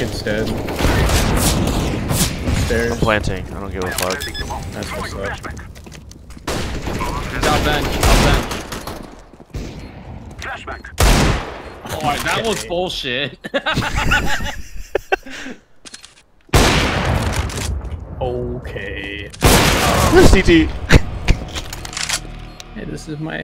kid's dead. Stairs. Planting. I don't give a fuck. That's what's up. He's out bench. Out bench. Flashback. Oh, that was bullshit. Okay. CT. Hey, this is my